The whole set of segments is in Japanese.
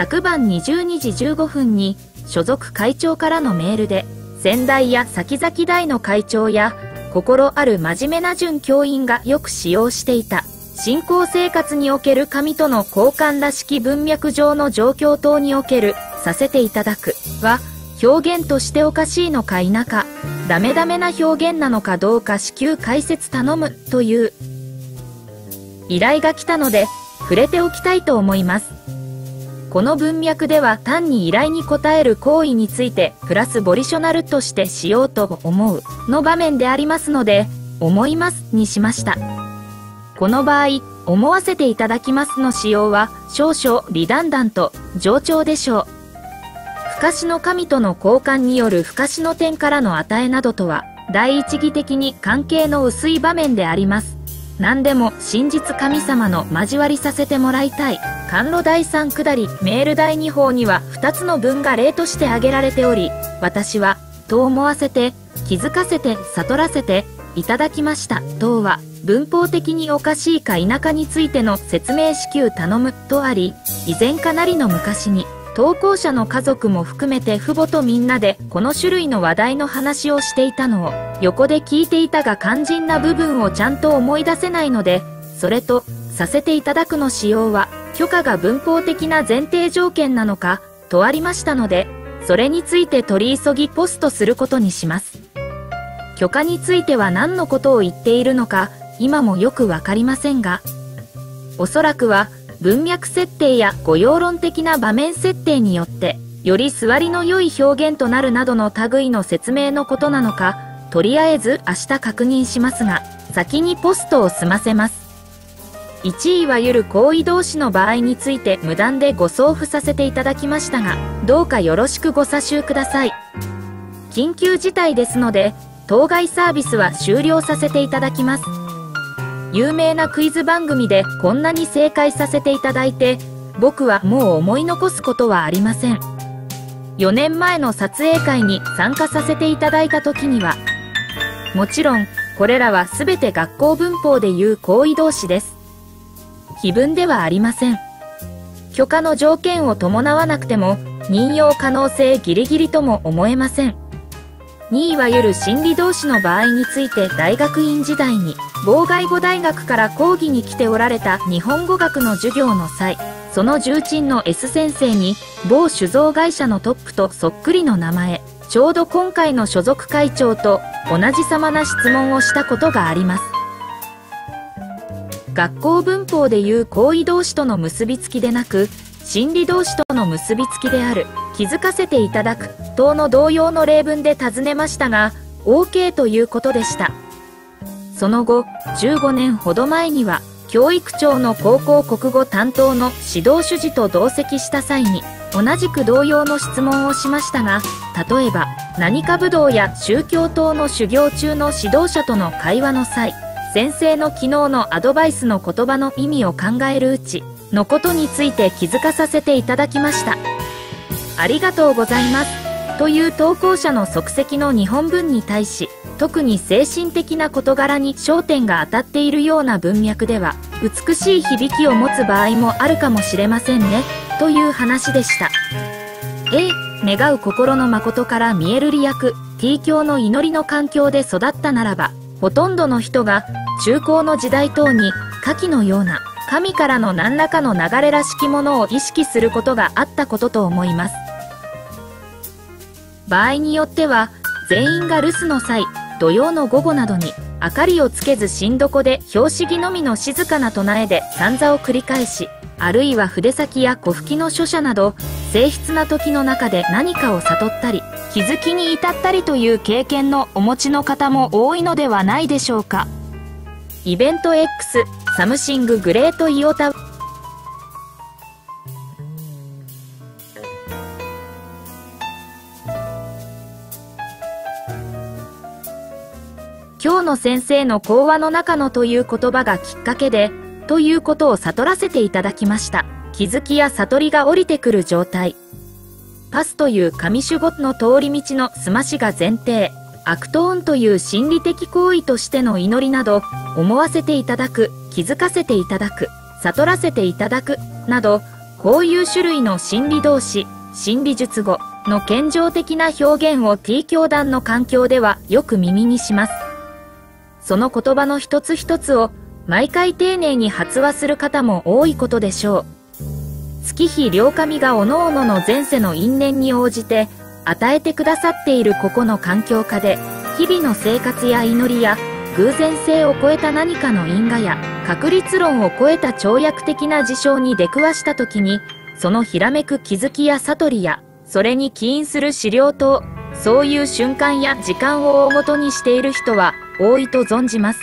昨晩22時15分に所属会長からのメールで先代や先々代の会長や心ある真面目な準教員がよく使用していた信仰生活における神との交換らしき文脈上の状況等におけるさせていただくは表現としておかしいのか否かダメダメな表現なのかどうか至急解説頼むという依頼が来たので触れておきたいと思いますこの文脈では単に依頼に応える行為についてプラスボリショナルとしてしようと思う。の場面でありますので思いますにしました。この場合思わせていただきますの使用は少々リダンダント冗長でしょう。不可視の神との交換による不可視の点からの与えなどとは第一義的に関係の薄い場面であります。何でも真実神様の交わりさせてもらいたい。甘露第3下りメール第2法には2つの文が例として挙げられており私はと思わせて気づかせて悟らせていただきました等は文法的におかしいか否かについての説明支給頼むとあり以前かなりの昔に投稿者の家族も含めて父母とみんなでこの種類の話題の話をしていたのを横で聞いていたが肝心な部分をちゃんと思い出せないのでそれとさせていただくの使用は許可が文法的な前提条件なのかとありましたのでそれについて取り急ぎポストすることにします。許可については何のことを言っているのか今もよくわかりませんがおそらくは文脈設定や御用論的な場面設定によってより座りの良い表現となるなどの類の説明のことなのかとりあえず明日確認しますが先にポストを済ませます。1位はゆる行為同士の場合について無断でご送付させていただきましたがどうかよろしくご査集ください。緊急事態ですので当該サービスは終了させていただきます。有名なクイズ番組でこんなに正解させていただいて僕はもう思い残すことはありません。4年前の撮影会に参加させていただいた時にはもちろんこれらは全て学校文法でいう行為同士です。気分ではありません。許可の条件を伴わなくても任用可能性ギリギリとも思えません。2いわゆる心理同士の場合について大学院時代に妨害語大学から講義に来ておられた日本語学の授業の際その重鎮の S 先生に某酒造会社のトップとそっくりの名前ちょうど今回の所属会長と同じ様な質問をしたことがあります。学校文法でいう行為同士との結びつきでなく心理同士との結びつきである。気づかせていただく。等の同様の例文で尋ねましたが OK ということでした。その後15年ほど前には教育長の高校国語担当の指導主事と同席した際に同じく同様の質問をしましたが例えば何か武道や宗教等の修行中の指導者との会話の際先生の昨日のアドバイスの言葉の意味を考えるうちのことについて気づかさせていただきました。ありがとうございます。という投稿者の即席の日本文に対し特に精神的な事柄に焦点が当たっているような文脈では美しい響きを持つ場合もあるかもしれませんねという話でした。A 願う心の誠から見える利益 T 教の祈りの環境で育ったならばほとんどの人が中高の時代等に下記のような神からの何らかの流れらしきものを意識することがあったことと思います。場合によっては全員が留守の際土曜の午後などに明かりをつけず新床で標識のみの静かな唱えで散座を繰り返しあるいは筆先や小吹きの書写など静筆な時の中で何かを悟ったり気づきに至ったりという経験のお持ちの方も多いのではないでしょうか。イベント X サムシンググレートイオタ今日の先生の講話の中のという言葉がきっかけで、ということを悟らせていただきました。気づきや悟りが降りてくる状態。パスという上主語の通り道のすましが前提。アクトーンという心理的行為としての祈りなど、思わせていただく、気づかせていただく、悟らせていただく、など、こういう種類の心理動詞、心理術語の健常的な表現を T 教団の環境ではよく耳にします。その言葉の一つ一つを毎回丁寧に発話する方も多いことでしょう。月日両神が各々の前世の因縁に応じて与えてくださっている個々の環境下で日々の生活や祈りや偶然性を超えた何かの因果や確率論を超えた跳躍的な事象に出くわした時にそのひらめく気づきや悟りやそれに起因する資料等そういう瞬間や時間を大元にしている人は多いと存じます。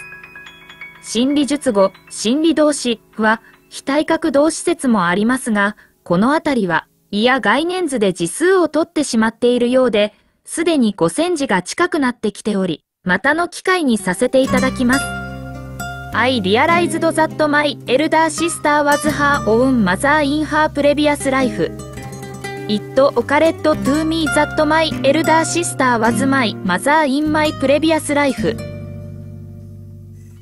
心理術語、心理動詞は非対角動詞説もありますが、このあたりは、いや概念図で字数を取ってしまっているようで、すでに5センチが近くなってきており、またの機会にさせていただきます。I realized that my elder sister was her own mother in her previous life. It occurred to me that my elder sister was my mother in my previous life.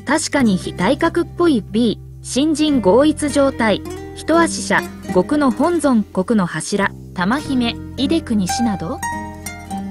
確かに非対角っぽい B、新人合一状態、一足者、極の本尊国の柱、玉姫、井出国氏など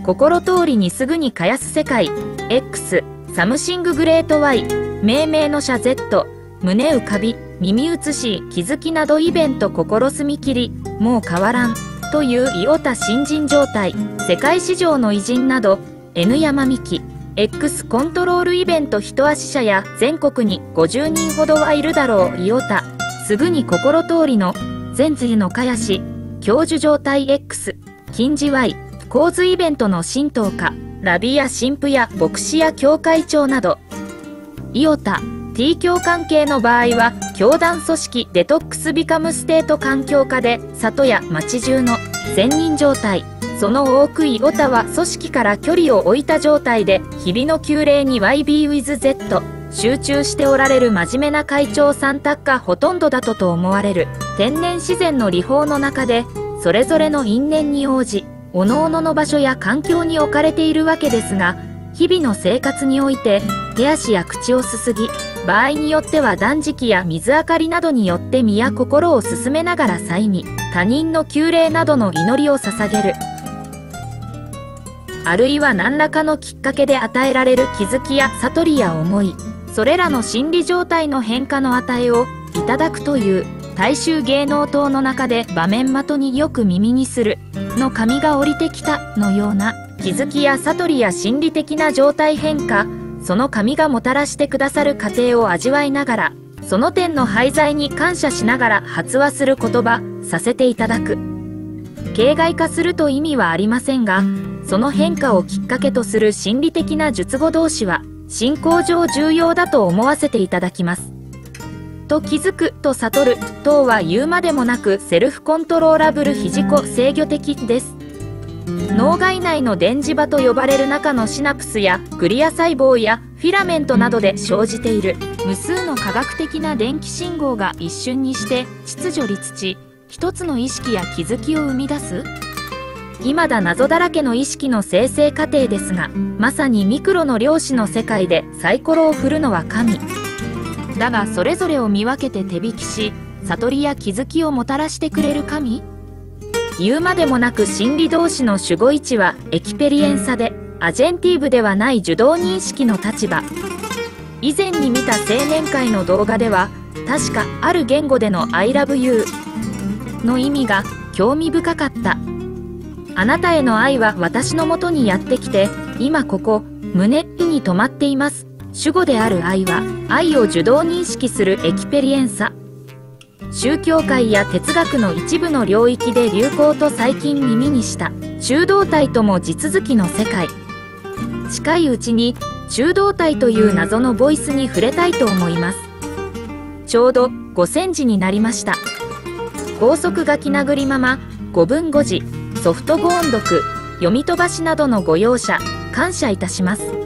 心通りにすぐにかやす世界、X、サムシンググレート Y、命名の社 Z、胸浮かび、耳移し、気づきなどイベント心澄み切り、もう変わらん、という伊オタ新人状態、世界市場の偉人など、N 山美希、X コントロールイベント一足社や全国に50人ほどはいるだろうイオタすぐに心通りの全髄のかやし教授状態 X 近似 Y 構図イベントの神道家ラビや神父や牧師や教会長などイオタ T 教関係の場合は教団組織デトックスビカムステート環境下で里や町中の善人状態その多くイオタは組織から距離を置いた状態で日々の旧礼に YB-with-Z 集中しておられる真面目な会長さんたがほとんどだとと思われる。天然自然の理法の中でそれぞれの因縁に応じ各々のの場所や環境に置かれているわけですが日々の生活において手足や口をすすぎ場合によっては断食や水明かりなどによって身や心を進めながら催眠他人の旧礼などの祈りを捧げる。あるいは何らかのきっかけで与えられる気づきや悟りや思い。それらの心理状態の変化の値をいただくという大衆芸能等の中で場面的によく耳にするの紙が降りてきたのような気づきや悟りや心理的な状態変化その紙がもたらしてくださる過程を味わいながらその点の廃材に感謝しながら発話する言葉させていただく。形骸化すると意味はありませんがその変化をきっかけとする心理的な術語同士は進行上重要だと思わせていただきます。と気づくと悟る等は言うまでもなくセルフコントローラブルフィジコ制御的です。脳外内の電磁場と呼ばれる中のシナプスやグリア細胞やフィラメントなどで生じている無数の科学的な電気信号が一瞬にして秩序立地一つの意識や気づきを生み出す？未だ謎だらけの意識の生成過程ですがまさにミクロの量子の世界でサイコロを振るのは神。だがそれぞれを見分けて手引きし悟りや気づきをもたらしてくれる神？言うまでもなく心理同士の守護位置はエキペリエンサでアジェンティーブではない受動認識の立場。以前に見た青年会の動画では確かある言語での「I love you」の意味が興味深かった。あなたへの愛は私のもとにやってきて、今ここ、胸っぴに止まっています。主語である愛は、愛を受動認識するエキペリエンサ。宗教界や哲学の一部の領域で流行と最近耳にした。中道体とも地続きの世界。近いうちに中道体という謎のボイスに触れたいと思います。ちょうど5センチになりました。高速書き殴りまま5分5時。ソフトご音読読み飛ばしなどのご容赦感謝いたします。